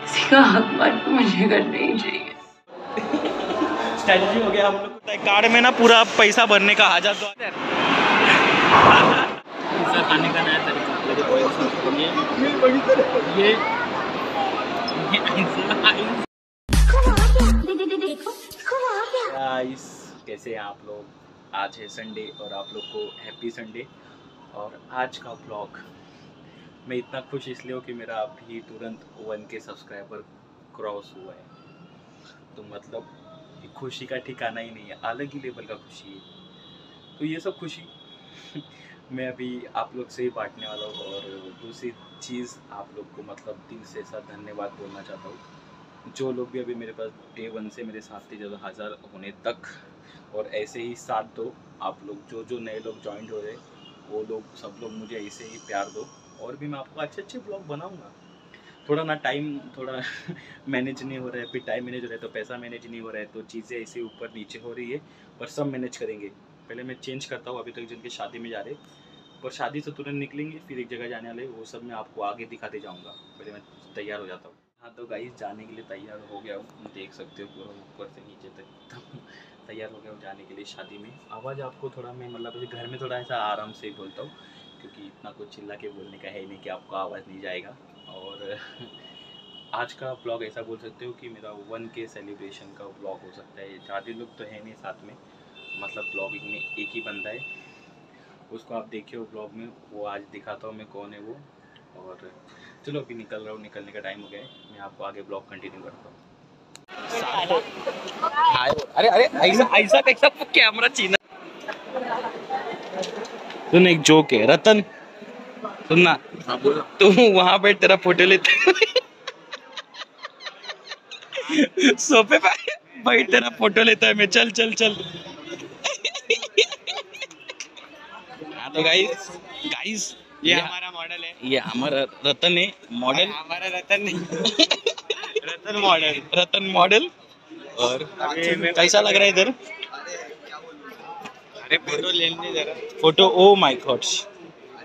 किसी का हक बात मुझे करना ही चाहिए। स्ट्रैटेजी हो गया हम लोग। को कार्ड में ना पूरा पैसा भरने का आ जाता है पिज़्ज़ा खाने का नया तरीका। ये ये गाइस कैसे हैं आप लोग? आज है संडे और आप लोग को हैप्पी संडे और आज का ब्लॉग मैं इतना खुश इसलिए हूँ कि मेरा अभी तुरंत वन के सब्सक्राइबर क्रॉस हुआ है। तो मतलब खुशी का ठिकाना ही नहीं है, अलग ही लेवल का खुशी है। तो ये सब खुशी मैं अभी आप लोग से ही बांटने वाला हूँ और दूसरी चीज़ आप लोग को मतलब दिल से ऐसा धन्यवाद बोलना चाहता हूँ। जो लोग भी अभी मेरे पास डे वन से मेरे साथ थे, ज़्यादा हज़ार होने तक, और ऐसे ही साथ दो आप लोग, जो जो नए लोग ज्वाइन हो रहे, वो लोग, सब लोग मुझे ऐसे ही प्यार दो। और भी मैं आपको अच्छे अच्छे ब्लॉग बनाऊँगा। थोड़ा ना टाइम थोड़ा मैनेज नहीं हो रहा है, फिर टाइम मैनेज हो रहा है तो पैसा मैनेज नहीं हो रहा है तो चीज़ें ऐसे ऊपर नीचे हो रही है, पर सब मैनेज करेंगे। पहले मैं चेंज करता हूँ, अभी तक जिनके शादी में जा रहे पर शादी से तुरंत निकलेंगे, फिर एक जगह जाने वाले, वो सब मैं आपको आगे दिखाते जाऊँगा। पहले मैं तैयार हो जाता हूँ। हाँ तो गाइस जाने के लिए तैयार हो गया हूँ। देख सकते हो पूरा ऊपर से नीचे तक। एकदम तैयार हो गया हूँ जाने के लिए शादी में। आवाज़ आपको थोड़ा मैं मतलब घर में थोड़ा ऐसा आराम से बोलता हूँ। क्योंकि इतना कुछ चिल्ला के बोलने का है नहीं कि आपको आवाज़ नहीं जाएगा। और आज का ब्लॉग ऐसा बोल सकते हो कि मेरा वन के सेलिब्रेशन का ब्लॉग हो सकता है। ज़्यादा लोग तो है नहीं साथ में मतलब ब्लॉगिंग में एक ही बंदा है। उसको आप देखिए वो ब्लॉग में वो आज दिखाता हूँ मैं कौन है वो। और चलो अभी निकल रहा हूँ निकलने का टाइम हो गया है। मैं आपको आगे ब्लॉग कंटिन्यू करता हूँ। अरे अरे ऐसा ऐसा कैसा कैमरा चीना सुन एक जोक है। रतन सुनना तू वहाँ पे तेरा फ़ोटो लेते सोफे पे भाई तेरा फ़ोटो लेता है। मैं चल चल चल। हाँ तो गाइस गाइस ये हमारा मॉडल है। ये हमारा रतन है मॉडल हमारा रतन नहीं। रतन मॉडल रतन मॉडल और कैसा लग रहा है इधर? अरे फ़ोटो लेने जरा फ़ोटो ओ माय गॉड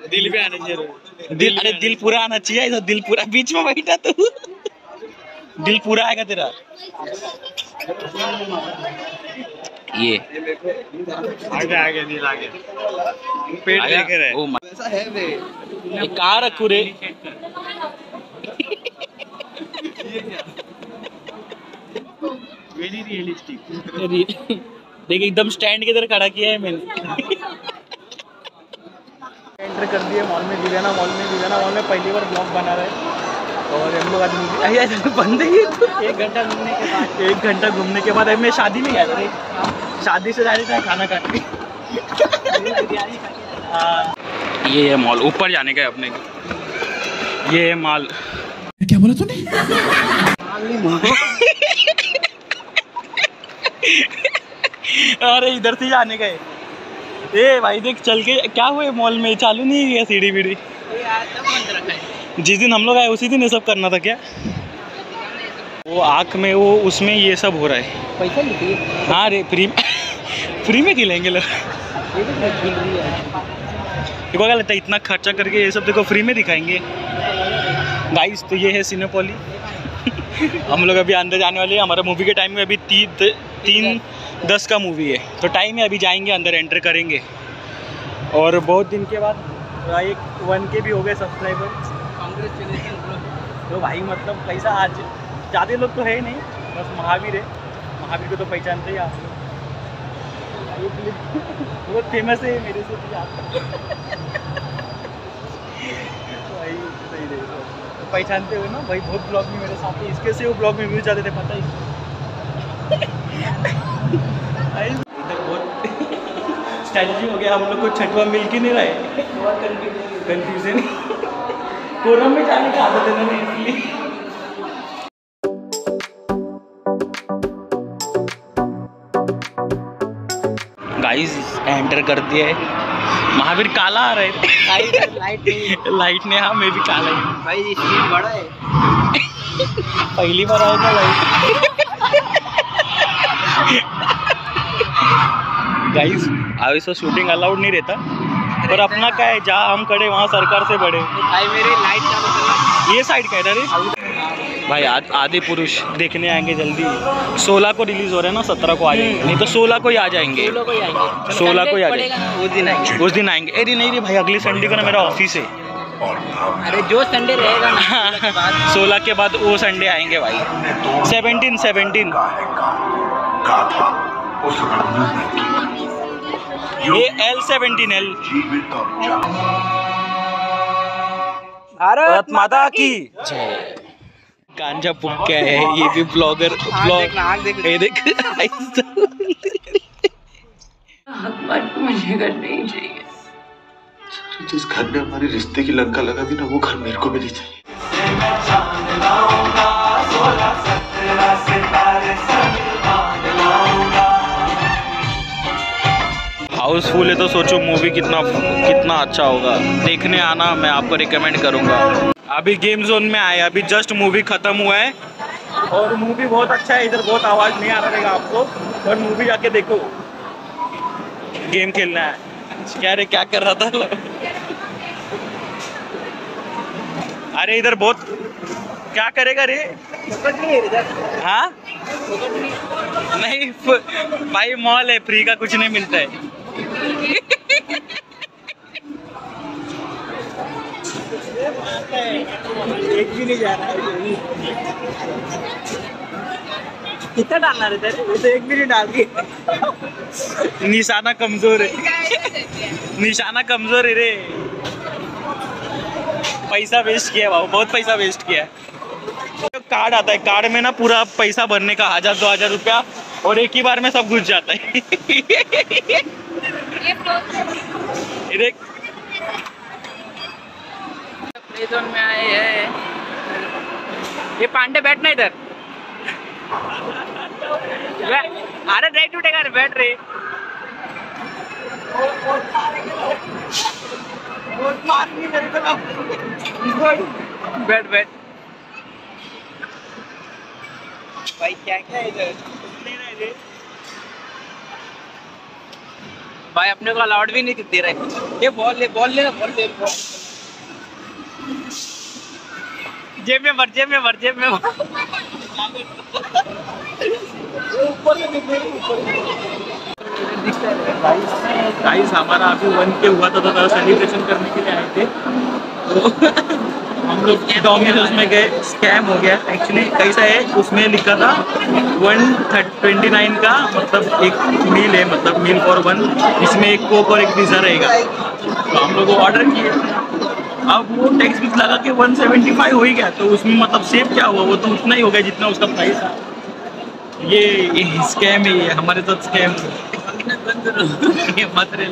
दिल पे आना चाहिए दिल अरे दिल पूरा आना चाहिए ऐसा दिल पूरा बीच में बैठा तू। दिल पूरा आएगा तेरा। ये। आगे आगे दिल आगे। पेट आया? लेकर है। ओ my- ये कहाँ रखू रे? वेरी रियलिस्टिक देख एकदम स्टैंड की तरह खड़ा किया है मैंने। एंटर कर दिए मॉल में दिव्याना मॉल में दिव्याना मॉल में पहली बार ब्लॉग बना रहे और हम लोग आज मूवी बंद है तो। एक घंटा घूमने के बाद। एक घंटा घूमने के बाद अभी मैं शादी में गया था शादी से जा रही था खाना खाने हाँ। ये है मॉल ऊपर जाने का है अपने। ये है मॉल अरे इधर से जाने गए। ए भाई देख चल के क्या हुए मॉल में? चालू नहीं है सीढ़ी बीढ़ी जिस दिन हम लोग आए उसी दिन ये सब करना था क्या? वो आँख में वो उसमें ये सब हो रहा है। पैसा लेती हाँ रे फ्री फ्री में खिलाएँगे लोग। देखो क्या लगता है इतना खर्चा करके ये सब देखो फ्री में दिखाएँगे। गाइस तो ये है सिनेपोली हम लोग अभी अंदर जाने वाले हैं। हमारा मूवी के टाइम में अभी तीन तीन दस का मूवी है। तो टाइम है अभी जाएँगे अंदर एंटर करेंगे। और बहुत दिन के बाद एक वन के भी हो गए सब्सक्राइबर कांग्रेस तो भाई मतलब कैसा आज ज़्यादा लोग तो है नहीं बस महावीर है। महावीर को तो पहचानते ही आप लोग। बहुत फ़ेमस है मेरे से भी आप तो पहचानते हुए ना भाई बहुत ब्लॉग में मेरे साथ इसके से वो ब्लॉग में व्यूज़ जाते थे पता ही भाई इधर बहुत स्ट्रैटेजी हो गया हम लोग को छठवा मिल के नहीं रहा। है। कंफ्यूजन कोरम में जाने का आदत है ना इसलिए गाइस एंटर कर दिया है। महावीर काला आ रहा है लाइट लाइट ने हाँ मैं भी काला ही भाई स्पीड बड़ा है। पहली बार आया था लाइट गाइस अभी तो शूटिंग अलाउड नहीं रहता। पर अपना क्या है जहाँ हम खड़े वहाँ सरकार से बड़े भाई मेरी लाइट ये साइड का है भाई आज आदि पुरुष देखने आएँगे जल्दी। सोलह को रिलीज़ हो रहे हैं ना सत्रह को आ जाएँगे। नहीं तो सोलह को ही आ जाएँगे। सोलह को ही आएँगे। सोलह को ही आ जाएँगे। उस दिन आएँगे। उस दिन आएँगे। अरे नहीं रे भाई अगले संडे को ना मेरा ऑफ़िस है। अरे जो संडे रहेगा ना सोलह के बाद। वो संडे आएँगे भाई। सेवनटीन सेवनटीन ये एल सेवनटीन एल जीवित और जागृत भारत माता की। गांजा पुक्का है ये भी ब्लॉगर ब्लॉग ये देख मुझे करनी ही चाहिए। जिस घर में हमारे रिश्ते की लंका लगा थी ना वो घर मेरे को भी नहीं चाहिए। हाउसफुल है तो सोचो मूवी कितना कितना अच्छा होगा। देखने आना, मैं आपको रिकमेंड करूँगा। अभी गेम जोन में आए, अभी जस्ट मूवी खत्म हुआ है। और मूवी बहुत अच्छा है, इधर बहुत आवाज़ नहीं आ रहेगा आपको। और मूवी जाके देखो। गेम खेलना है। क्या रे, क्या कर रहा था? अरे इधर बहुत क्या करेगा रे? हाँ? नहीं भाई मॉल है फ्री का कुछ नहीं मिलता है। कितना डालना रहता है तो एक भी नहीं डाल के निशाना कमज़ोर है। निशाना कमज़ोर है रे। पैसा वेस्ट किया बाबू बहुत पैसा वेस्ट किया कार्ड आता है, कार्ड में ना पूरा पैसा भरने का हज़ार, दो हज़ार रुपया और एक ही बार में सब घुस जाता है। ये देख। प्ले जोन में आए हैं। ये पांडे बैठना इधर। अरे राइट उठेगा रे बैठ रे बैठ बैठ। भाई क्या क्या है इधर भाई, अपने को अलाउड भी नहीं दे रहे ये बॉल ले बॉल ले बॉल ले जेब में भर, जेब में भर, जेब में भर। गाइस हमारा अभी वन के हुआ था तो सेलिब्रेशन करने के लिए आए थे। तो हम लोग डोमिनोज में गए स्कैम हो गया. एक्चुअली कैसा है, उसमें लिखा था वन ट्वेंटी नाइन का मतलब एक मील है मतलब मील फॉर वन इसमें एक कोक और एक पिज़्ज़ा रहेगा. तो हम लोग ऑर्डर किए. अब वो टैक्स भी लगा के 175 हो ही गया. तो उसमें मतलब सेव क्या हुआ? वो तो उतना ही हो गया जितना उसका प्राइस था. ये स्कैम है, ये हमारे साथ स्कैम रे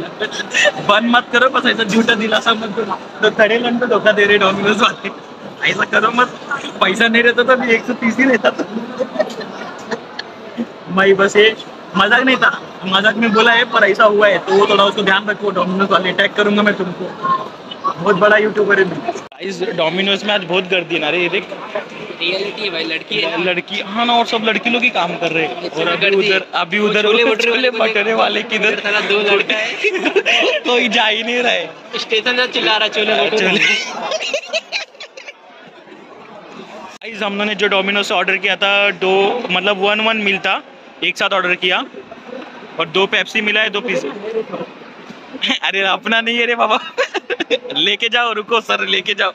बंद मत करो बस ऐसा झूठा दिलासा तो थर्ड लन पे धोखा दे रहे डोमिनोज वाले ऐसा करो मत पैसा नहीं रहता तो एक सौ तीस ही रहता था मैं बस ये मज़ाक नहीं था मज़ाक में बोला है पर ऐसा हुआ है तो वो थोड़ा उसको ध्यान रखो डोमिनोज वाले अटैक करूँगा मैं तुमको बहुत बड़ा यूट्यूबर है। इस डोमिनोज में आज बहुत गर्दी है ना रे ये देख। रियलिटी है भाई लड़की है। लड़की हाँ ना और सब लड़की लोग ही काम कर रहे हैं। और अभी उधर अभी उधर छोले भटूरे छोले वाले किधर दो लड़का है। कोई जा ही नहीं रहे स्टेशन से चिल्ला रहा चोले। भटूरे गाइस हम लोगों ने जो डोमिनोज से ऑर्डर किया था दो मतलब वन वन मिल था एक साथ ऑर्डर किया। और दो पेप्सी मिला है दो पिज्जा अरे अपना नहीं है रे बाबा। लेके जाओ, रुको सर, लेके जाओ।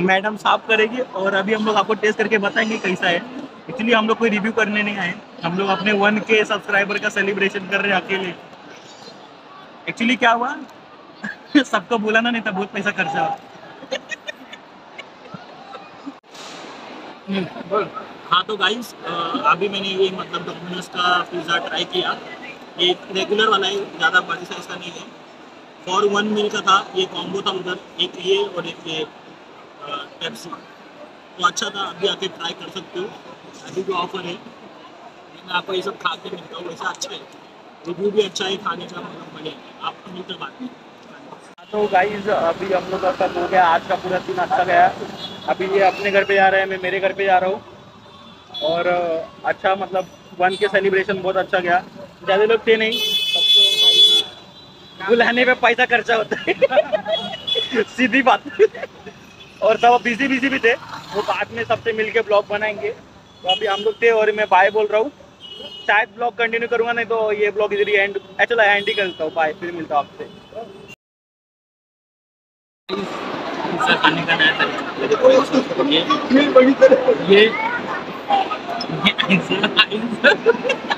मैडम साफ़ करेगी और अभी हम लोग आपको टेस्ट करके बताएँगे कैसा है। इसलिए हम लोग कोई रिव्यू करने नहीं आए। हम लोग अपने वन के सब्सक्राइबर का सेलिब्रेशन कर रहे हैं अकेले। एक्चुअली क्या हुआ? सबको बुलाना नहीं था बहुत पैसा खर्चा हुआ। हाँ तो गाइस अभी मैंने ये मतलब डोमिनोज का पिज़्ज़ा ट्राई किया। ये रेगुलर वाला है, ज़्यादा बड़ी साइज़ का नहीं है। फॉर वन मील का था, ये कॉम्बो था उधर, एक ये और एक ये पेप्सी तो अच्छा था, अभी आके ट्राई कर सकते हो। अभी जो ऑफ़र है मैं आपको ये सब खा के मिलता हूँ, वैसा अच्छा है। रिव्यू भी अच्छा है खाने का मतलब बढ़िया आपको मिलते बाद तो गाइज़ अभी हम लोग का हो गया, आज का पूरा दिन अच्छा गया। अभी ये अपने घर पे जा रहे हैं, मैं मेरे घर पे जा रहा हूँ। और अच्छा मतलब वन के सेलिब्रेशन बहुत अच्छा गया। ज़्यादा लोग थे नहीं। बुलाने पे पैसा खर्चा होता है। सीधी बात। और सब बिज़ी बिज़ी भी थे। वो बाद में सबसे मिलके ब्लॉग बनाएँगे। तो अभी हम लोग थे और मैं बाय बोल रहा हूँ। शायद ब्लॉग कंटिन्यू करूँगा नहीं तो ये ब्लॉग इधर ही एंड एक्चुअली एंड ही करता हूँ। बाय फिर मिलता हूँ आपसे। खाने का नया तरीका। ये ये ये ऐसा- ऐसा-